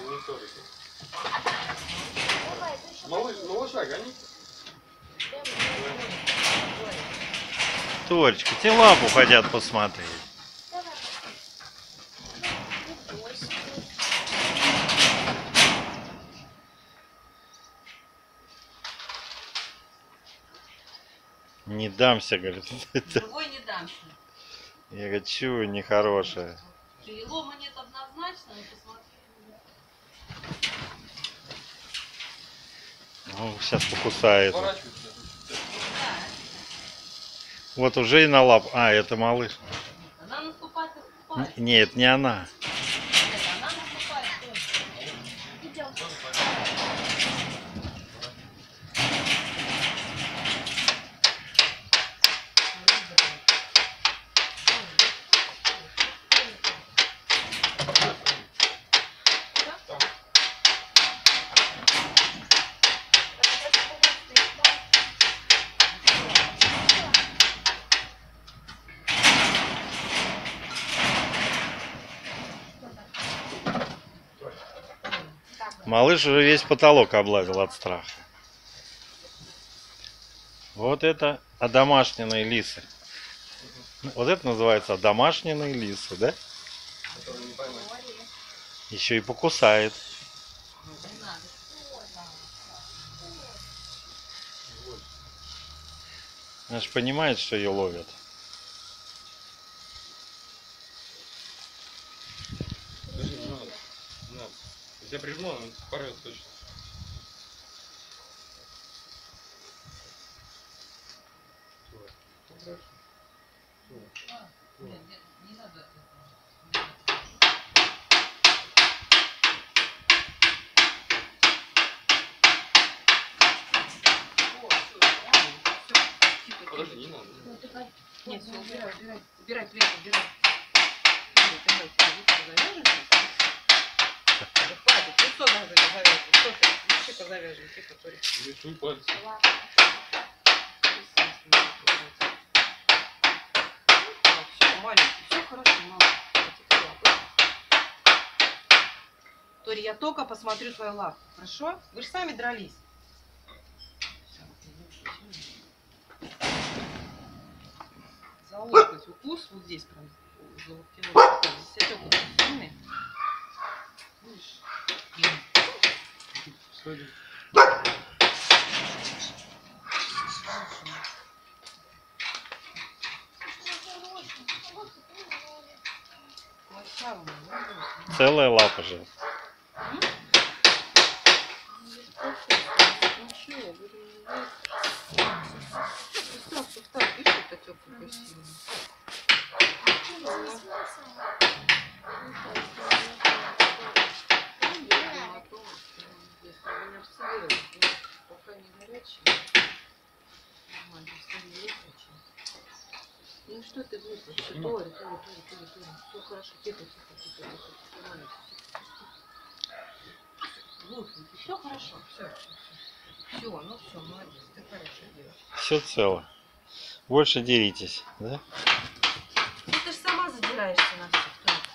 Не Торик. Малыш, малыша гони. Торечка, тебе лапу хотят посмотреть. Не дамся, говорит. Живой не дамся. Я говорю, чую, нехорошее. Перелома нет однозначно, но посмотри. Ну, сейчас покусает. Вот уже и на лап. А, это малыш. она наступает, наступает. Нет, не она. Нет, она наступает тоже. Малыш уже весь потолок облазил от страха. Вот это одомашненные лисы. Вот это называется одомашненные лисы, да? Еще и покусает. Она же понимает, что ее ловят. Надо. Если я прижму, он порвет точно. Подожди, не надо. Нет, все, убирай, убирай. Убирай плед, убирай. Давай, давай, давай, лучше завяжешь. Да хватит, лицо надо завязывать. Что ты? Вообще позавяжем, тихо, Тори. Не суй пальцы. Все, маленький, все хорошо, мама. Тори, я только посмотрю твою лапу, хорошо? Вы же сами дрались. За локоть укус вот здесь прям за локтевой. Здесь отек вот сильный. Видишь? Сзади. Не обсервировали, но пока не Ну что ты выключишь? Тори, Тори, Тори, Тори, Тори. Все хорошо, тихо, тихо, тихо, тихо. Выключи, все хорошо, все, все, все. Все, ну все, молодец, ты хорошая девочка. Все цело. Больше деритесь, да? Ну ты же сама задираешься на все.